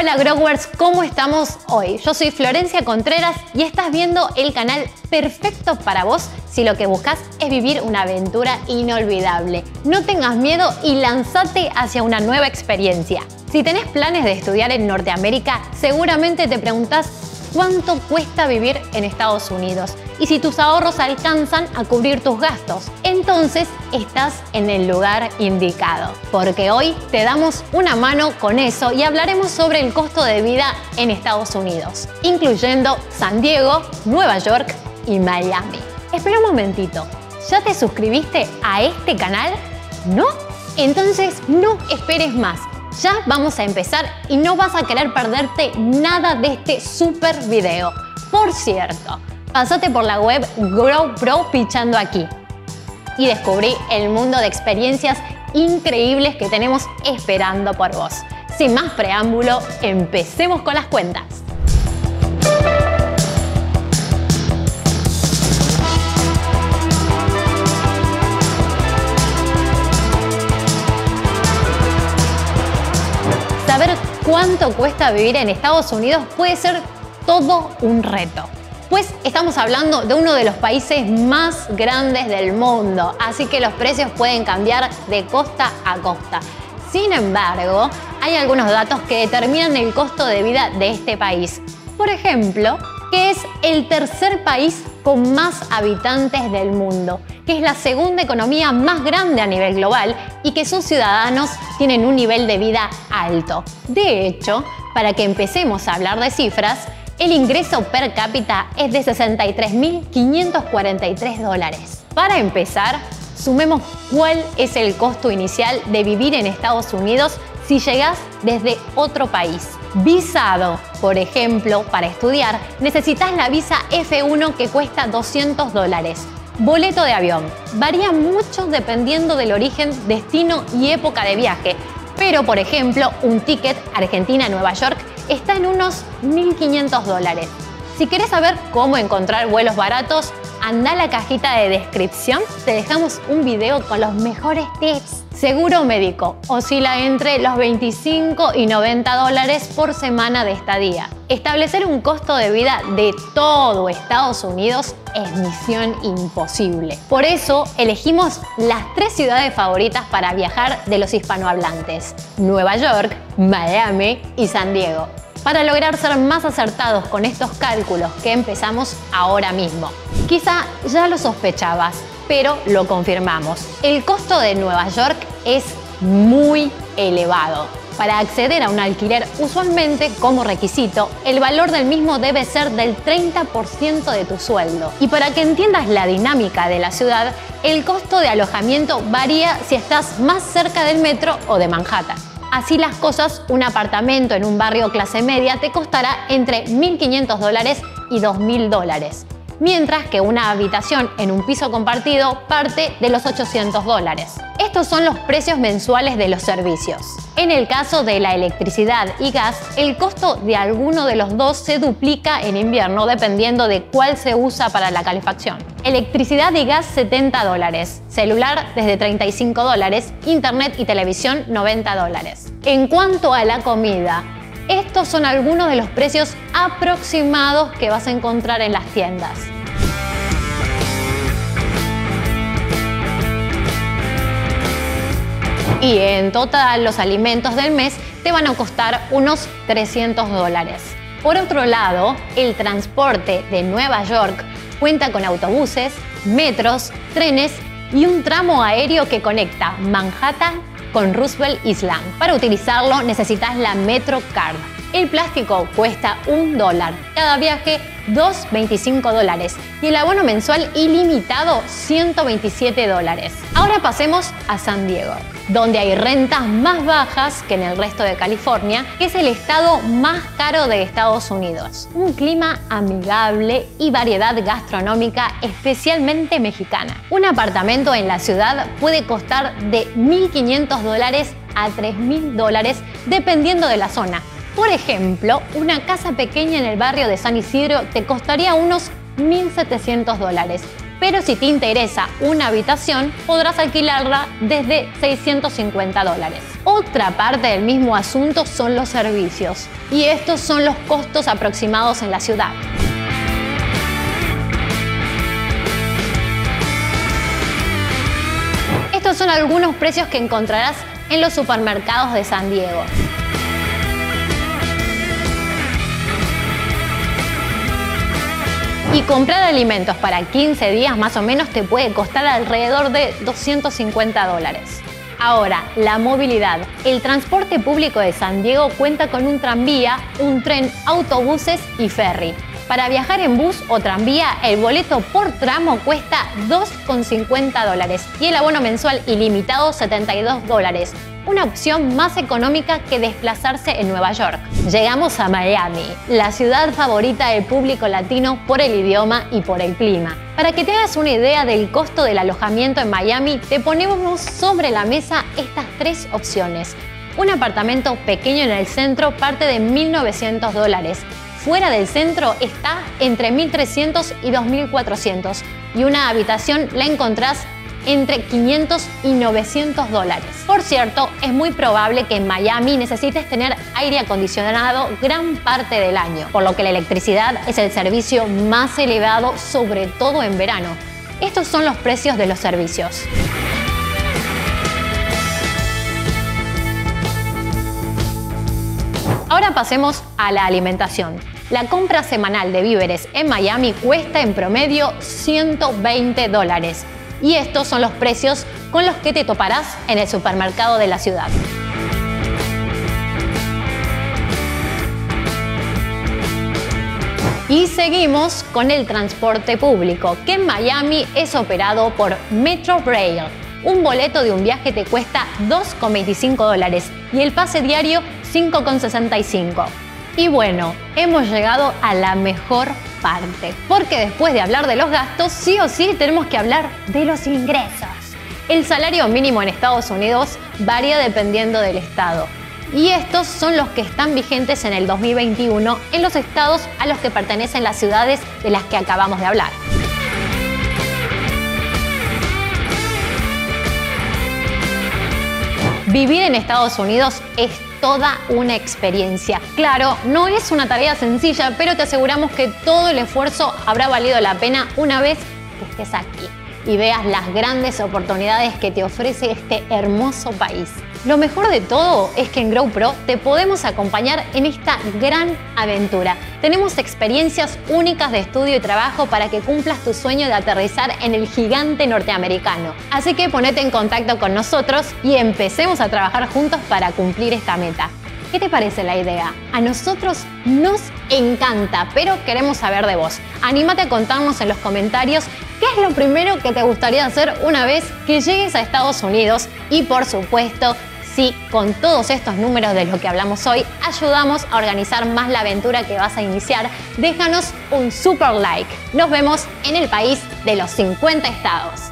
Hola Growers, ¿cómo estamos hoy? Yo soy Florencia Contreras y estás viendo el canal perfecto para vos si lo que buscas es vivir una aventura inolvidable. No tengas miedo y lanzate hacia una nueva experiencia. Si tenés planes de estudiar en Norteamérica, seguramente te preguntas cuánto cuesta vivir en Estados Unidos y si tus ahorros alcanzan a cubrir tus gastos. Entonces estás en el lugar indicado, porque hoy te damos una mano con eso y hablaremos sobre el costo de vida en Estados Unidos, incluyendo San Diego, Nueva York y Miami. Espera un momentito, ¿ya te suscribiste a este canal? ¿No? Entonces no esperes más ya vamos a empezar y no vas a querer perderte nada de este super video. Por cierto, pasate por la web GrowPro pichando aquí y descubrí el mundo de experiencias increíbles que tenemos esperando por vos. Sin más preámbulo, empecemos con las cuentas. Cuánto cuesta vivir en Estados Unidos puede ser todo un reto. Pues estamos hablando de uno de los países más grandes del mundo, así que los precios pueden cambiar de costa a costa. Sin embargo, hay algunos datos que determinan el costo de vida de este país. Por ejemplo, que es el tercer país con más habitantes del mundo, que es la segunda economía más grande a nivel global y que sus ciudadanos tienen un nivel de vida alto. De hecho, para que empecemos a hablar de cifras, el ingreso per cápita es de 63.543 dólares. Para empezar, sumemos cuál es el costo inicial de vivir en Estados Unidos si llegas desde otro país. Visado, por ejemplo, para estudiar, necesitas la visa F1 que cuesta 200 dólares. Boleto de avión. Varía mucho dependiendo del origen, destino y época de viaje. Pero, por ejemplo, un ticket Argentina-Nueva York está en unos 1.500 dólares. Si quieres saber cómo encontrar vuelos baratos, anda a la cajita de descripción, te dejamos un video con los mejores tips. Seguro médico oscila entre los 25 y 90 dólares por semana de estadía. Establecer un costo de vida de todo Estados Unidos es misión imposible. Por eso elegimos las tres ciudades favoritas para viajar de los hispanohablantes. Nueva York, Miami y San Diego para lograr ser más acertados con estos cálculos que empezamos ahora mismo. Quizá ya lo sospechabas, pero lo confirmamos. El costo de Nueva York es muy elevado. Para acceder a un alquiler, usualmente como requisito, el valor del mismo debe ser del 30% de tu sueldo. Y para que entiendas la dinámica de la ciudad, el costo de alojamiento varía si estás más cerca del metro o de Manhattan. Así las cosas, un apartamento en un barrio clase media te costará entre 1.500 dólares y 2.000 dólares, mientras que una habitación en un piso compartido parte de los 800 dólares. Estos son los precios mensuales de los servicios. En el caso de la electricidad y gas, el costo de alguno de los dos se duplica en invierno dependiendo de cuál se usa para la calefacción. Electricidad y gas 70 dólares, celular desde 35 dólares, internet y televisión 90 dólares. En cuanto a la comida, estos son algunos de los precios aproximados que vas a encontrar en las tiendas. y en total los alimentos del mes te van a costar unos 300 dólares. Por otro lado, el transporte de Nueva York cuenta con autobuses, metros, trenes y un tramo aéreo que conecta Manhattan con Roosevelt Island. Para utilizarlo necesitas la MetroCard. El plástico cuesta un dólar. Cada viaje 2,25 dólares y el abono mensual ilimitado 127 dólares. Ahora pasemos a San Diego donde hay rentas más bajas que en el resto de California, que es el estado más caro de Estados Unidos. Un clima amigable y variedad gastronómica especialmente mexicana. Un apartamento en la ciudad puede costar de 1.500 dólares a 3.000 dólares dependiendo de la zona. Por ejemplo, una casa pequeña en el barrio de San Isidro te costaría unos 1.700 dólares pero si te interesa una habitación, podrás alquilarla desde 650 dólares. Otra parte del mismo asunto son los servicios, y estos son los costos aproximados en la ciudad. Estos son algunos precios que encontrarás en los supermercados de San Diego. Y comprar alimentos para 15 días más o menos te puede costar alrededor de 250 dólares. Ahora, la movilidad. El transporte público de San Diego cuenta con un tranvía, un tren, autobuses y ferry. Para viajar en bus o tranvía, el boleto por tramo cuesta 2,50 dólares y el abono mensual ilimitado 72 dólares una opción más económica que desplazarse en Nueva York. Llegamos a Miami, la ciudad favorita del público latino por el idioma y por el clima. Para que te hagas una idea del costo del alojamiento en Miami, te ponemos sobre la mesa estas tres opciones. Un apartamento pequeño en el centro parte de 1.900 dólares. Fuera del centro está entre 1.300 y 2.400 y una habitación la encontrás entre 500 y 900 dólares. Por cierto, es muy probable que en Miami necesites tener aire acondicionado gran parte del año, por lo que la electricidad es el servicio más elevado, sobre todo en verano. Estos son los precios de los servicios. Ahora pasemos a la alimentación. La compra semanal de víveres en Miami cuesta en promedio 120 dólares y estos son los precios con los que te toparás en el supermercado de la ciudad. Y seguimos con el transporte público, que en Miami es operado por Metro Rail. Un boleto de un viaje te cuesta 2,25 dólares y el pase diario 5,65. Y bueno, hemos llegado a la mejor parte, porque después de hablar de los gastos, sí o sí tenemos que hablar de los ingresos. El salario mínimo en Estados Unidos varía dependiendo del estado. Y estos son los que están vigentes en el 2021 en los estados a los que pertenecen las ciudades de las que acabamos de hablar. Vivir en Estados Unidos es toda una experiencia. Claro, no es una tarea sencilla, pero te aseguramos que todo el esfuerzo habrá valido la pena una vez que estés aquí y veas las grandes oportunidades que te ofrece este hermoso país. Lo mejor de todo es que en GrowPro te podemos acompañar en esta gran aventura. Tenemos experiencias únicas de estudio y trabajo para que cumplas tu sueño de aterrizar en el gigante norteamericano. Así que ponete en contacto con nosotros y empecemos a trabajar juntos para cumplir esta meta. ¿Qué te parece la idea? A nosotros nos encanta, pero queremos saber de vos. Anímate a contarnos en los comentarios lo primero que te gustaría hacer una vez que llegues a Estados Unidos y por supuesto si con todos estos números de lo que hablamos hoy ayudamos a organizar más la aventura que vas a iniciar, déjanos un super like. Nos vemos en el país de los 50 estados.